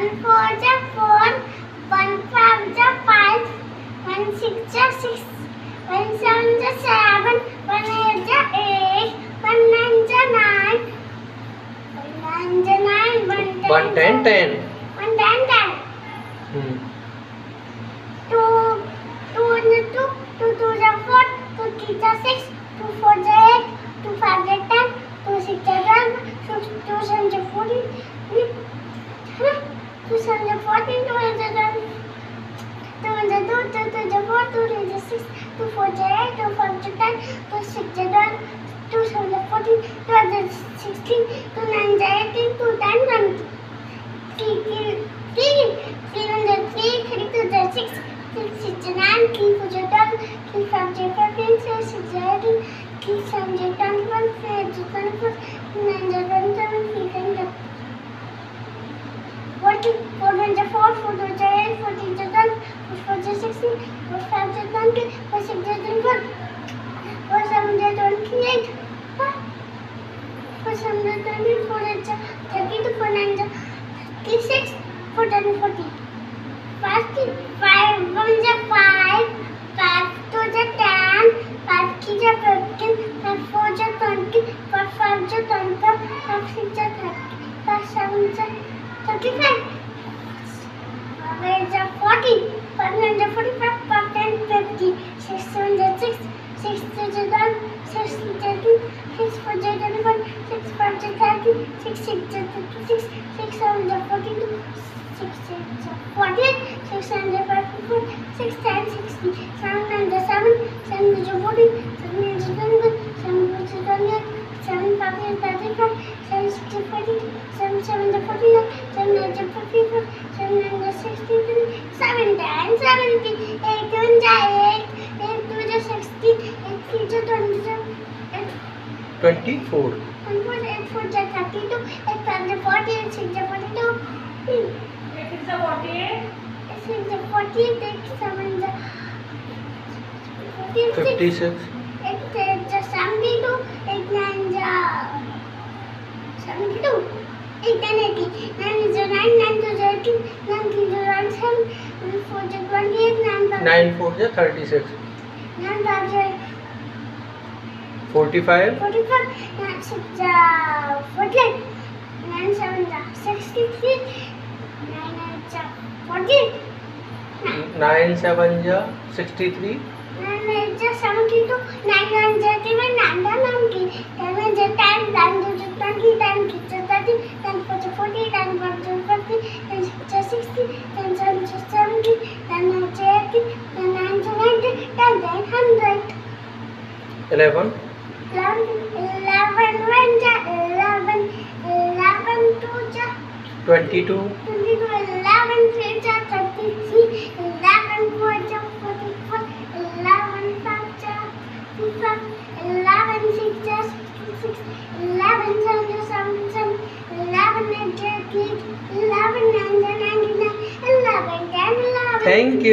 One for the phone, one five the five, one six the six, one seven the seven, one eight the eight, one nine the nine, one nine the nine, one ten one ten ten, one ten 2 to the 4, 2 to the 6, 2 4 to 8, 2 4 to 10, 2 6 to 12, 2 7 to 14, 12 to 16, 2 9 to 18, 2 10 to 3, 3, 3, 3 to 3, 3 to the 6, 3 6 to 9, 3 4 to 12, 3 5 to 15, 3 6 to 18, 3 7 to 21, 3 to 24, answer 30 to 4 answer 36 4 10 40 first 5 1 is 5 5 2 is 10 5 3 is 15 5 4 is 20 5 5 is 25 5 6 is 30 5 7 is 35 5 is 40 5 9 is 45 5 10 50 6 7 is 6 6 6, 6, 7, 14, 6, 6, 14, 6, 7, 14, 6, 10, 16, 7, 9, 7, 7, 14, 7, 9, 21, 7, 21, 7, 15, 35, 7, 16, 14, 7, 7, 49, 7, 9, 54, 7, 9, 63, 7, 10, 17, 8, 1, 8, 8, 2, 16, 8, 3, 24. 24. 6 the 48. Since the 46, 7 the 46. 56. It is the 72, 8 9 the 72. 8 and 80. 9 is the 9, 9 to the 18, 9 to the 17, 4 the 28, 9 the 9 4 the 36. 9 the 45 45 9 6 the 48 9 7 the 63 9 अच्छा forget nine seven ja sixty three nine eight ja seventy two nine one ja three one nine ja nine ki ten one ja ten ten two ja twenty ten three ja thirty ten four ja forty ten five ja fifty ten six ja sixty ten seven ja seventy ten eight ja eighty ten nine ja ninety ten ja hundred eleven eleven one ja eleven eleven two ja twenty two eight ja